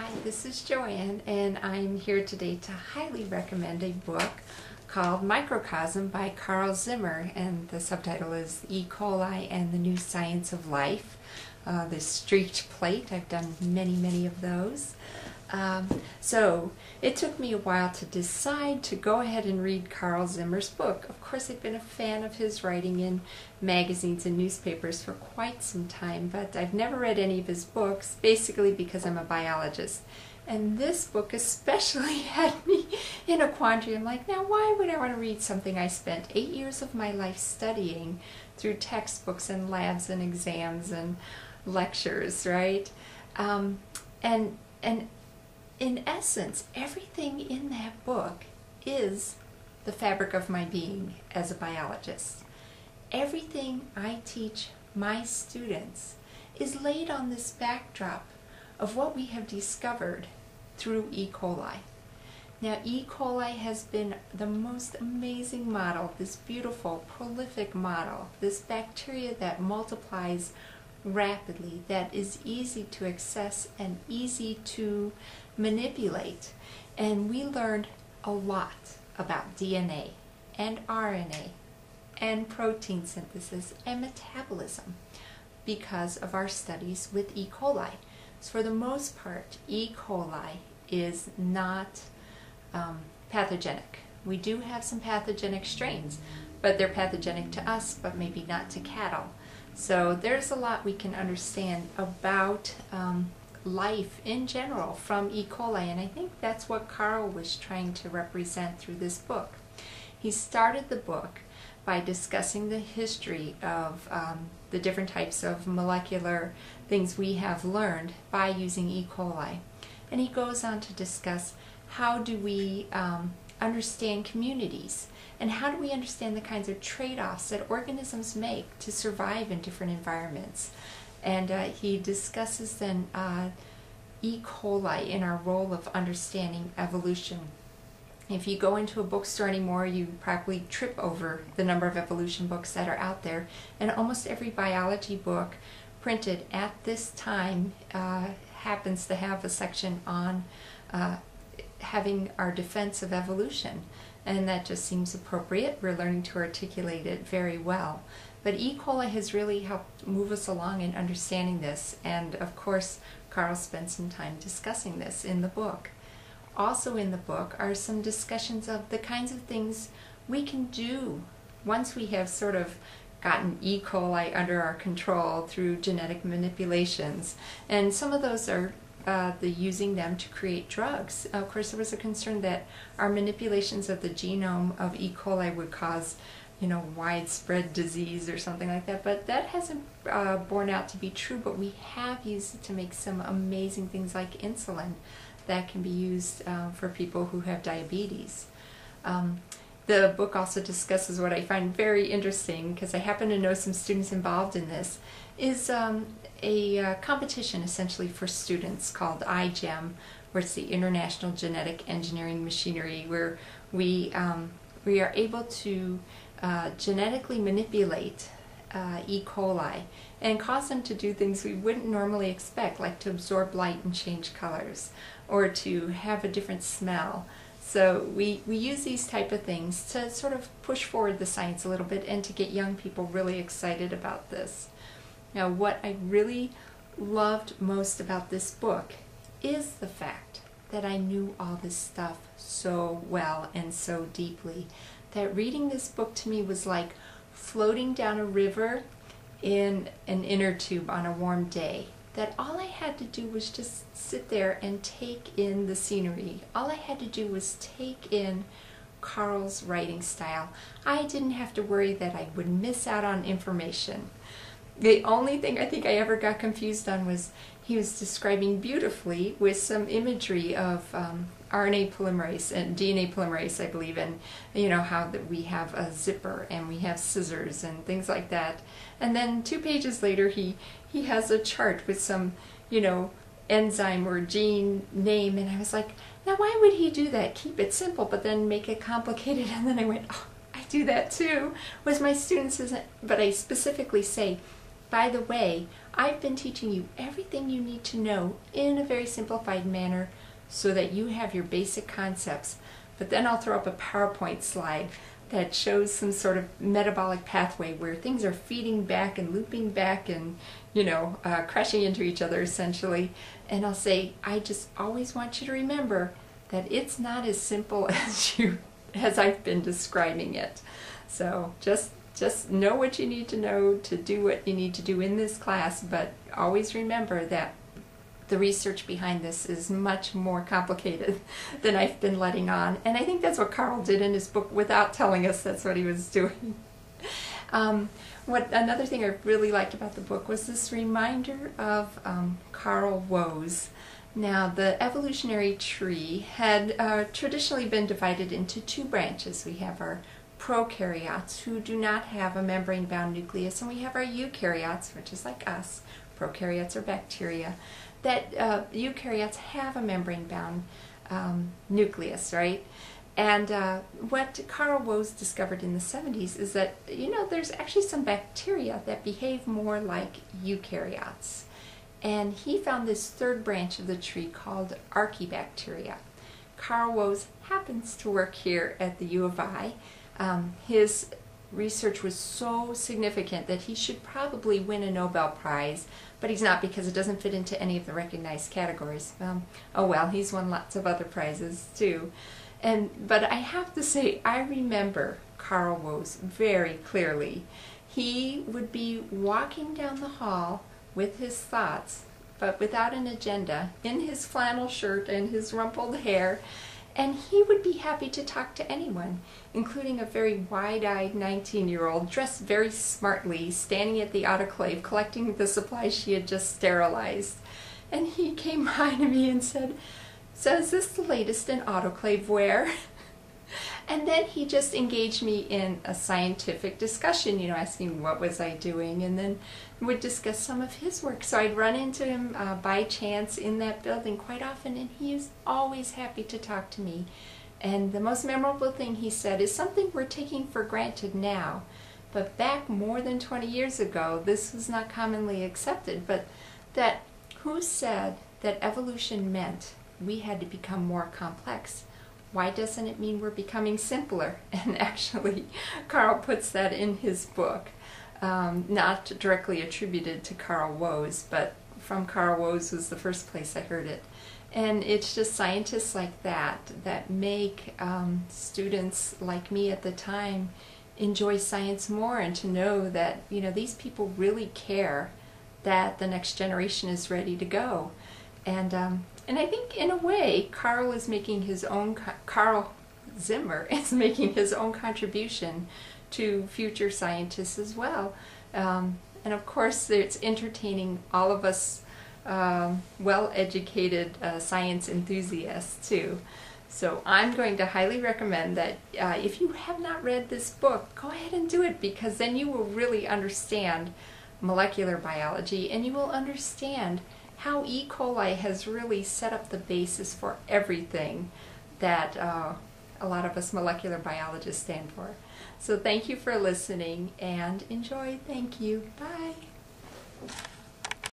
Hi, this is Joanne, and I'm here today to highly recommend a book called Microcosm by Carl Zimmer, and the subtitle is E. coli and the New Science of Life. Uh, the streaked plate, I've done many, many of those. Um, so it took me a while to decide to go ahead and read Carl Zimmer's book. Of course, I've been a fan of his writing in magazines and newspapers for quite some time, but I've never read any of his books, basically because I'm a biologist. And this book especially had me in a quandary. I'm like, now why would I want to read something I spent eight years of my life studying through textbooks and labs and exams and lectures, right? Um, and and in essence, everything in that book is the fabric of my being as a biologist. Everything I teach my students is laid on this backdrop of what we have discovered through E. coli. Now, E. coli has been the most amazing model, this beautiful, prolific model, this bacteria that multiplies rapidly, that is easy to access and easy to manipulate. And we learned a lot about DNA and RNA and protein synthesis and metabolism because of our studies with E. coli. So for the most part, E. coli is not um, pathogenic. We do have some pathogenic strains, but they're pathogenic to us, but maybe not to cattle. So there's a lot we can understand about um, life in general from E. coli, and I think that's what Carl was trying to represent through this book. He started the book by discussing the history of um, the different types of molecular things we have learned by using E. coli. And he goes on to discuss how do we um, understand communities and how do we understand the kinds of trade-offs that organisms make to survive in different environments. And uh, he discusses then uh, E. coli in our role of understanding evolution. If you go into a bookstore anymore, you probably trip over the number of evolution books that are out there. And almost every biology book printed at this time uh, happens to have a section on uh, having our defense of evolution. And that just seems appropriate. We're learning to articulate it very well. But E. coli has really helped move us along in understanding this. And of course, Carl spent some time discussing this in the book. Also in the book are some discussions of the kinds of things we can do once we have sort of gotten E. coli under our control through genetic manipulations. And some of those are uh, the using them to create drugs. Of course, there was a concern that our manipulations of the genome of E. coli would cause, you know, widespread disease or something like that. But that hasn't uh, borne out to be true. But we have used it to make some amazing things like insulin that can be used uh, for people who have diabetes. Um, the book also discusses what I find very interesting because I happen to know some students involved in this is um, a uh, competition essentially for students called iGEM, where it's the International Genetic Engineering Machinery, where we um, we are able to uh, genetically manipulate uh, E. coli and cause them to do things we wouldn't normally expect, like to absorb light and change colors, or to have a different smell. So we, we use these type of things to sort of push forward the science a little bit and to get young people really excited about this. Now what I really loved most about this book is the fact that I knew all this stuff so well and so deeply that reading this book to me was like floating down a river in an inner tube on a warm day. That all I had to do was just sit there and take in the scenery. All I had to do was take in Carl's writing style. I didn't have to worry that I would miss out on information. The only thing I think I ever got confused on was he was describing beautifully with some imagery of um, RNA polymerase and DNA polymerase, I believe, and you know how that we have a zipper and we have scissors and things like that. And then two pages later, he he has a chart with some, you know, enzyme or gene name, and I was like, now why would he do that? Keep it simple, but then make it complicated. And then I went, oh, I do that too. Was my students, but I specifically say by the way, I've been teaching you everything you need to know in a very simplified manner so that you have your basic concepts. But then I'll throw up a PowerPoint slide that shows some sort of metabolic pathway where things are feeding back and looping back and, you know, uh, crashing into each other essentially. And I'll say, I just always want you to remember that it's not as simple as you as I've been describing it. So just just know what you need to know to do what you need to do in this class, but always remember that the research behind this is much more complicated than I've been letting on. And I think that's what Carl did in his book without telling us that's what he was doing. Um, what another thing I really liked about the book was this reminder of um, Carl Woese. Now, the evolutionary tree had uh, traditionally been divided into two branches. We have our prokaryotes, who do not have a membrane-bound nucleus, and we have our eukaryotes, which is like us. Prokaryotes are bacteria. That uh, eukaryotes have a membrane-bound um, nucleus, right? And uh, what Carl Woese discovered in the 70s is that, you know, there's actually some bacteria that behave more like eukaryotes. And he found this third branch of the tree called archaebacteria. Carl Woese happens to work here at the U of I. Um, his research was so significant that he should probably win a Nobel Prize, but he's not because it doesn't fit into any of the recognized categories. Um, oh well, he's won lots of other prizes too. And but I have to say, I remember Carl Woese very clearly. He would be walking down the hall with his thoughts, but without an agenda, in his flannel shirt and his rumpled hair, and he would be happy to talk to anyone, including a very wide-eyed 19-year-old dressed very smartly, standing at the autoclave collecting the supplies she had just sterilized. And he came by to me and said, so is this the latest in autoclave wear? And then he just engaged me in a scientific discussion, you know, asking what was I doing, and then would discuss some of his work. So I'd run into him uh, by chance in that building quite often, and he is always happy to talk to me. And the most memorable thing he said is something we're taking for granted now, but back more than 20 years ago, this was not commonly accepted, but that who said that evolution meant we had to become more complex. Why doesn't it mean we're becoming simpler? And actually, Carl puts that in his book, um, not directly attributed to Carl Woese, but from Carl Woese was the first place I heard it. And it's just scientists like that that make um, students like me at the time enjoy science more and to know that you know these people really care that the next generation is ready to go. And um, and I think in a way, Carl is making his own, Carl Zimmer is making his own contribution to future scientists as well. Um, and of course, it's entertaining all of us um, well-educated uh, science enthusiasts too. So I'm going to highly recommend that uh, if you have not read this book, go ahead and do it because then you will really understand molecular biology and you will understand how E. coli has really set up the basis for everything that uh, a lot of us molecular biologists stand for. So thank you for listening and enjoy. Thank you. Bye.